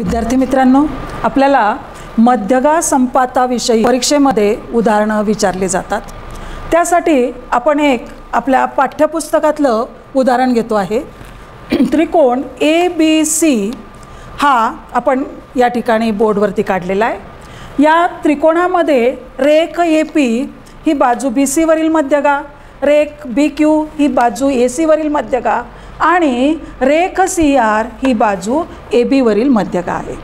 विद्यार्थी मित्रांनो आपल्याला मध्यगा संपाताविषयी परीक्षेमध्ये उदाहरणं विचारली जातात. त्यासाठी आपण एक आपल्या पाठ्यपुस्तकातलं उदाहरण घेतो आहे. त्रिकोण ए बी सी हा आपण या ठिकाणी बोर्डवरती काढलेला आहे. या त्रिकोणामध्ये रेख ए पी ही बाजू बी सीवरील मध्यगा रेख बी क्यू ही बाजू ए सीवरील मध्यगा आणि रेख सी आर ही बाजू ए बीवरील मध्यक आहे.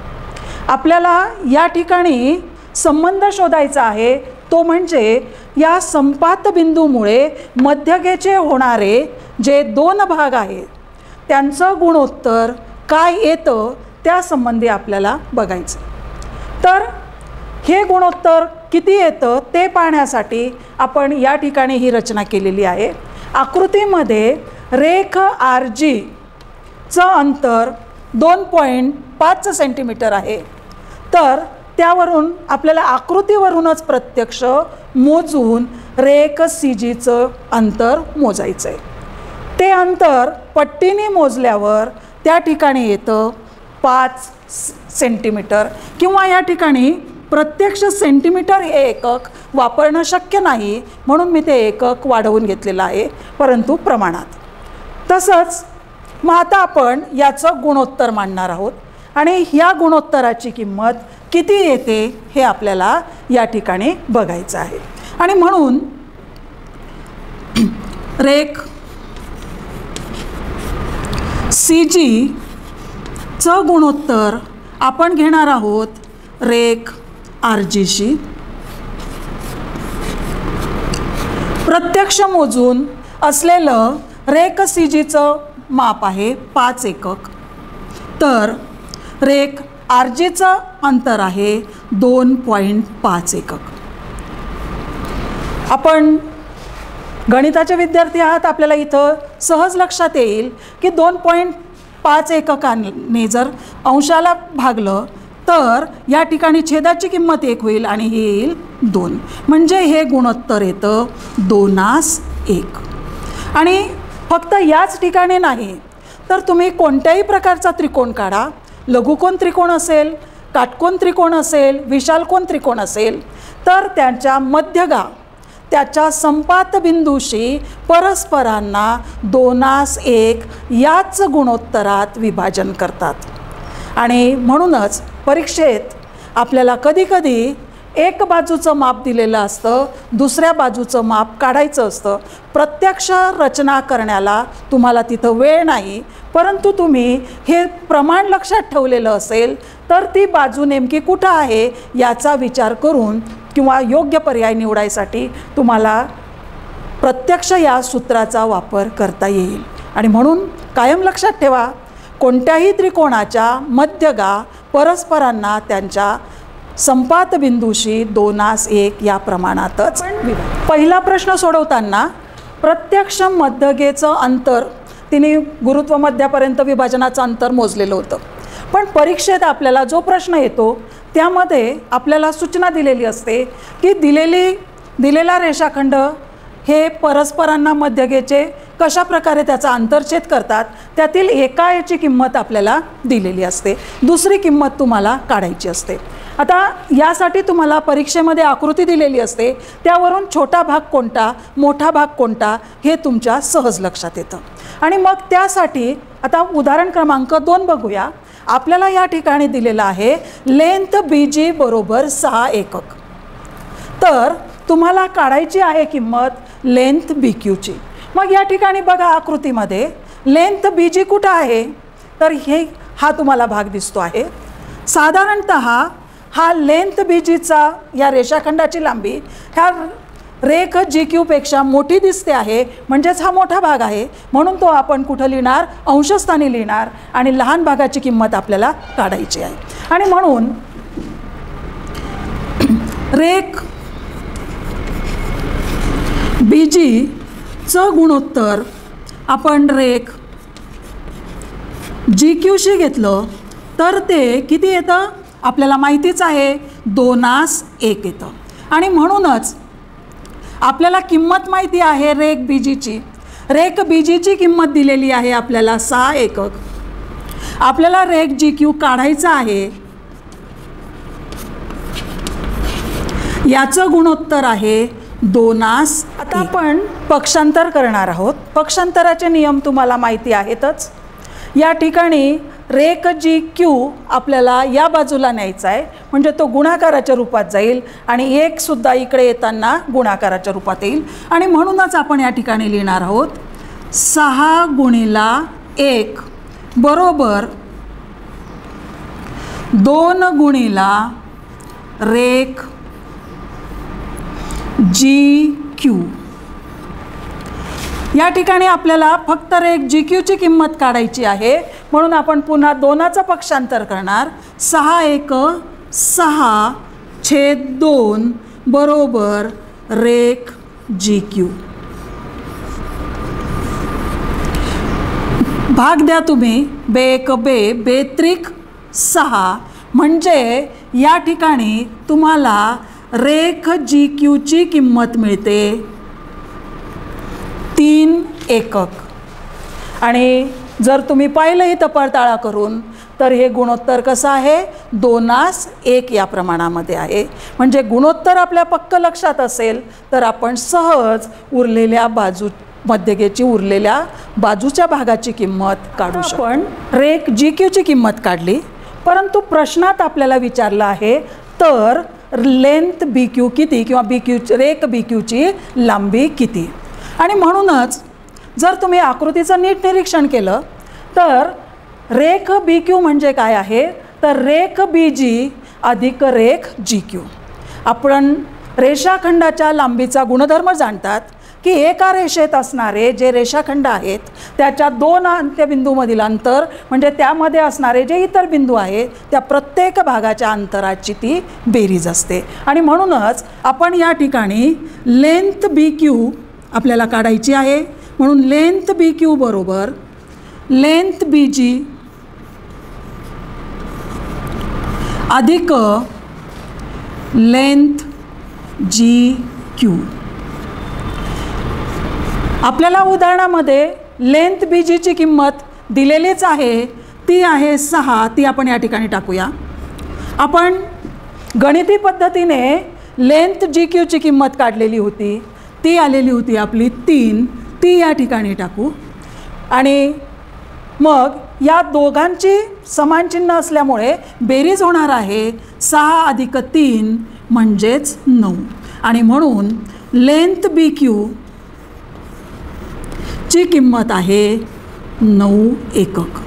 आपल्याला या ठिकाणी संबंध शोधायचा आहे. तो म्हणजे या संपात बिंदूमुळे मध्यकेचे होणारे जे दोन भाग आहेत त्यांचं गुणोत्तर काय येतं त्या संबंधी आपल्याला बघायचं. तर हे गुणोत्तर किती येतं ते पाहण्यासाठी आपण या ठिकाणी ही रचना केलेली आहे. आकृतीमध्ये रेख आर जीचं अंतर दोन पॉईंट पाच सेंटीमीटर आहे. तर त्यावरून आपल्याला आकृतीवरूनच प्रत्यक्ष मोजून रेख सी जीचं अंतर मोजायचं आहे ते अंतर पट्टीने मोजल्यावर त्या ठिकाणी येतं पाच सेंटीमीटर किंवा या ठिकाणी प्रत्यक्ष सेंटीमीटर हे एकक वापरणं शक्य नाही म्हणून मी ते एकक वाढवून घेतलेलं आहे परंतु प्रमाणात. तसंच मग आता आपण याचं गुणोत्तर मांडणार आहोत. आणि ह्या गुणोत्तराची किंमत किती येते हे आपल्याला या ठिकाणी बघायचं आहे. आणि म्हणून रेख सी जीचं गुणोत्तर आपण घेणार आहोत रेख आर जीशी प्रत्यक्ष मोजून असलेलं रेक सी जीचं माप आहे पाच एकक. तर रेक आर जीचं अंतर आहे दोन पॉईंट पाच एकक. आपण गणिताचे विद्यार्थी आहात आपल्याला इथं सहज लक्षात येईल की दोन पॉईंट पाच एककाने जर अंशाला भागलं तर या ठिकाणी छेदाची किंमत एक होईल आणि हे येईल दोन. म्हणजे हे गुणोत्तर येतं दोनास एक. आणि फक्त याच ठिकाणी नाही तर तुम्ही कोणत्याही प्रकारचा त्रिकोण काढा. लघुकोण त्रिकोण असेल काटकोण त्रिकोण असेल विशालकोण त्रिकोण असेल तर त्यांच्या मध्यगा त्याच्या संपात बिंदूशी परस्परांना दोनास एक याच गुणोत्तरात विभाजन करतात. आणि म्हणूनच परीक्षेत आपल्याला कधीकधी एक बाजूचं माप दिलेलं असतं दुसऱ्या बाजूचं माप काढायचं असतं. प्रत्यक्ष रचना करण्याला तुम्हाला तिथं वेळ नाही परंतु तुम्ही हे प्रमाण लक्षात ठेवलेलं असेल तर ती बाजू नेमकी कुठं आहे याचा विचार करून किंवा योग्य पर्याय निवडायसाठी तुम्हाला प्रत्यक्ष या सूत्राचा वापर करता येईल. आणि म्हणून कायम लक्षात ठेवा कोणत्याही त्रिकोणाच्या मध्यगा परस्परांना त्यांच्या संपात बिंदूशी दोनास एक या प्रमाणातच. पहिला प्रश्न सोडवताना प्रत्यक्ष मध्यगेचं अंतर तिने गुरुत्व मध्यापर्यंत विभाजनाचं अंतर मोजलेलं होतं. पण परीक्षेत आपल्याला जो प्रश्न येतो त्यामध्ये आपल्याला सूचना दिलेली असते की दिलेली दिलेला रेषाखंड हे परस्परांना मध्यगेचे कशा प्रकारे त्याचा अंतरछेद करतात त्यातील एका याची किंमत आपल्याला दिलेली असते. दुसरी किंमत तुम्हाला काढायची असते. आता यासाठी तुम्हाला परीक्षेमध्ये आकृती दिलेली असते. त्यावरून छोटा भाग कोणता मोठा भाग कोणता हे तुमच्या सहज लक्षात येतं. आणि मग त्यासाठी आता उदाहरण क्रमांक दोन बघूया. आपल्याला या ठिकाणी दिलेलं आहे लेंथ बी जी बरोबर सहा एकक. तर तुम्हाला काढायची आहे किंमत लेंथ बी क्यूची मग या ठिकाणी बघा आकृतीमध्ये लेंथ बी जी कुठं आहे? तर हे हा तुम्हाला भाग दिसतो आहे. साधारणत हा लेंथ बी जीचा या रेषाखंडाची लांबी ह्या रेख जी क्यूपेक्षा मोठी दिसते आहे म्हणजेच हा मोठा भाग आहे. म्हणून तो आपण कुठं लिहिणार? अंशस्थानी लिहिणार आणि लहान भागाची किंमत आपल्याला काढायची आहे. आणि म्हणून रेख बी च गुणोत्तर. आपण रेख जी क्यूशी घेतलं तर ते किती येतं? आपल्याला माहितीच आहे दोनास एक येतं. आणि म्हणूनच आपल्याला किंमत माहिती आहे रेख बीजीची. रेख बीजीची किंमत दिलेली आहे आपल्याला सहा एकक. आपल्याला रेक जी क्यू काढायचं आहे याचं गुणोत्तर आहे दोनास आता आपण पक्षांतर करणार आहोत. पक्षांतराचे नियम तुम्हाला माहिती आहेतच. या ठिकाणी रेक जी क्यू आपल्याला या बाजूला न्यायचा आहे. म्हणजे तो गुणाकाराच्या रूपात जाईल आणि एकसुद्धा इकडे येताना गुणाकाराच्या रूपात येईल. आणि म्हणूनच आपण या ठिकाणी लिहिणार आहोत सहा गुणिला एक बरोबर दोन गुणिला रेक जी क्यू. या ठिकाणी आपल्याला फक्त एक जी क्यूची किंमत काढायची आहे. म्हणून आपण पुन्हा दोनाचं पक्षांतर करणार. सहा एक सहा छेद दोन बरोबर रेक जी क्यू. भाग द्या तुम्ही. बे एक बे बेत्रिक सहा. म्हणजे या ठिकाणी तुम्हाला रेख जी क्यूची किंमत मिळते तीन एकक. आणि जर तुम्ही पाहिलं इथं पडताळा करून तर हे गुणोत्तर कसं आहे? दोनास एक या प्रमाणामध्ये आहे. म्हणजे गुणोत्तर आपल्या पक्क लक्षात असेल तर आपण सहज उरलेल्या बाजू मध्यगेची उरलेल्या बाजूच्या भागाची किंमत काढू शकतो. आपण रेक जी क्यूची किंमत काढली परंतु प्रश्नात आपल्याला विचारलं आहे तर लेंथ बी क्यू किती किंवा बी क्यू रेक बी क्यूची लांबी किती? आणि म्हणूनच जर तुम्ही आकृतीचं नीट निरीक्षण केलं तर रेख बी क्यू म्हणजे काय आहे? तर रेख बी जी अधिक रेख जी क्यू आपण रेषाखंडाच्या लांबीचा गुणधर्म जाणतात. की एका रेषेत असणारे जे रेषाखंड आहेत त्याच्या दोन अंत्यबिंदूमधील अंतर म्हणजे त्यामध्ये असणारे जे इतर बिंदू आहेत त्या प्रत्येक भागाच्या अंतराची ती बेरीज असते. आणि म्हणूनच आपण या ठिकाणी लेंथ बी क्यू आपल्याला काढायची आहे. म्हणून लेंथ बी क्यू बरोबर लेंथ बी जी अधिक लेंथ जी क्यू आपल्याला उदाहरणामध्ये लेंथ बी जीची किंमत दिलेलीच आहे ती आहे सहा ती आपण या ठिकाणी टाकूया. आपण गणिती पद्धतीने लेंथ जी क्यूची किंमत काढलेली होती ती आलेली होती आपली तीन ती या ठिकाणी टाकू. आणि मग या दोघांची समान चिन्ह असल्यामुळे बेरीज होणार आहे सहा अधिक तीन म्हणजेच नऊ. आणि म्हणून लेंथ बी क्यू ची किंमत आहे नऊ एकक.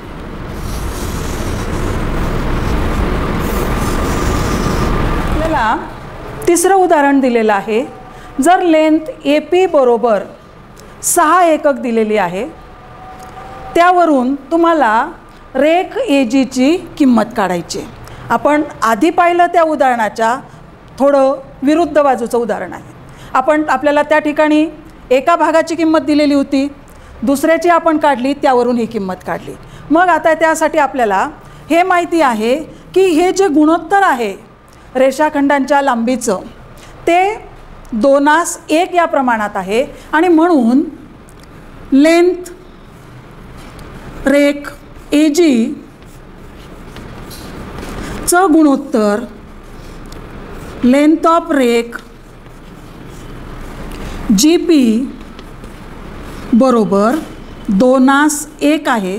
आपल्याला तिसरं उदाहरण दिलेलं आहे. जर लेंथ ए पी बरोबर सहा एकक दिलेली आहे त्यावरून तुम्हाला रेख ए जीची किंमत काढायची आहे. आपण आधी पाहिलं त्या उदाहरणाच्या थोडं विरुद्ध बाजूचं उदाहरण आहे. आपण आपल्याला त्या ठिकाणी एका भागाची किंमत दिलेली होती दुसऱ्याची आपण काढली त्यावरून ही किंमत काढली. मग आता त्यासाठी आपल्याला हे माहिती आहे की हे जे गुणोत्तर आहे रेषाखंडांच्या लांबीचं ते दोनास एक या प्रमाणात आहे आणि म्हणून लेंथ रेक ए जी चं गुणोत्तर लेंथ ऑफ रेक जी पी बरोबर दोनास एक आहे.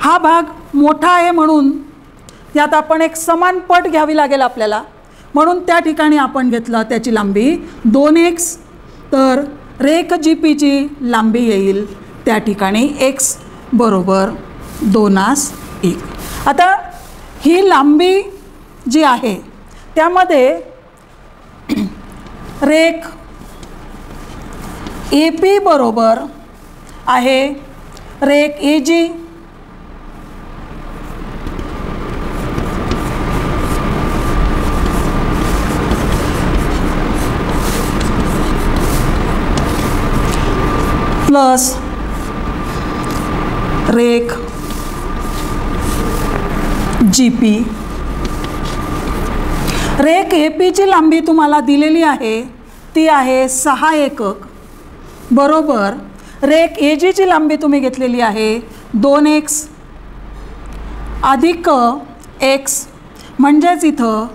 हा भाग मोठा आहे म्हणून यात आपण एक समान पट घ्यावी लागेल आपल्याला. म्हणून त्या ठिकाणी आपण घेतलं त्याची लांबी दोन एक्स तर रेख जी पीची लांबी येईल त्या ठिकाणी एक्स बरोबर दोनास एक. आता ही लांबी जी आहे त्यामध्ये रेख ए पी बरोबर आहे. रेक ए जी. प्लस रेक जी पी. रेक ए पीची लांबी तुम्हाला दिलेली आहे. ती आहे सहा एकक. बरोबर. रेख ए जीची लांबी तुम्ही घेतलेली आहे. दोन एक्स. अधिक एक्स म्हणजेच इथं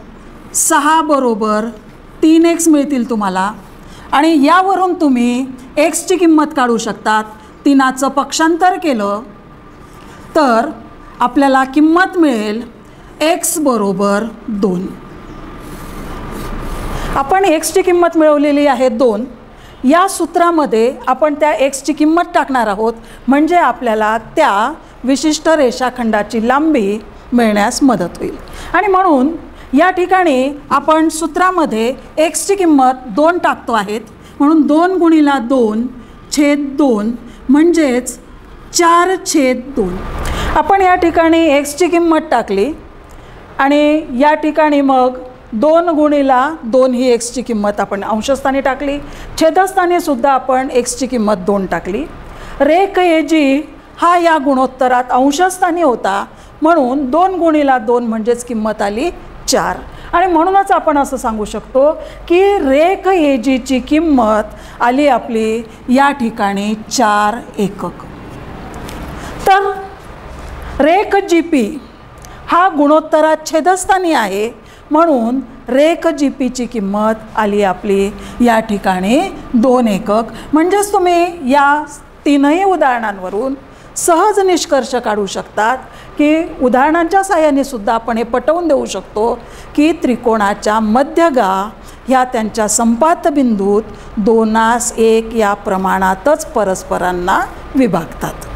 सहा बरोबर तीन एक्स मिळतील तुम्हाला. आणि यावरून तुम्ही एक्सची किंमत काढू शकतात. तिनाचं पक्षांतर केलं तर आपल्याला किंमत मिळेल एक्स बरोबर दोन. आपण एक्सची किंमत मिळवलेली आहे दोन. या सूत्रामध्ये आपण त्या एक्सची किंमत टाकणार आहोत. म्हणजे आपल्याला त्या विशिष्ट रेषाखंडाची लांबी मिळण्यास मदत होईल. आणि म्हणून या ठिकाणी आपण सूत्रामध्ये एक्सची किंमत दोन टाकतो आहेत. म्हणून दोन गुणीला दोन छेद दोन म्हणजेच चार छेद दोन. आपण या ठिकाणी एक्सची किंमत टाकली. आणि या ठिकाणी मग दोन गुणीला दोन ही एक्सची किंमत आपण अंशस्थानी टाकली. छेदस्थानी सुद्धा आपण एक्सची किंमत दोन टाकली. रेख ए जी हा या गुणोत्तरात अंशस्थानी होता. म्हणून दोन गुणीला दोन म्हणजेच किंमत आली चार. आणि म्हणूनच आपण असं सांगू शकतो की रेख ए जीची किंमत आली आपली या ठिकाणी चार एकक. तर रेख जी पी हा गुणोत्तरात छेदस्थानी आहे. म्हणून रेक जी पीची किंमत आली आपली. या ठिकाणी दोन एकक. म्हणजेच तुम्ही या तीनही उदाहरणांवरून सहज निष्कर्ष काढू शकतात की उदाहरणांच्या साहाय्याने सुद्धा आपण हे पटवून देऊ शकतो की त्रिकोणाच्या मध्यगा ह्या त्यांच्या संपात बिंदूत दोनास एक या प्रमाणातच परस्परांना विभागतात.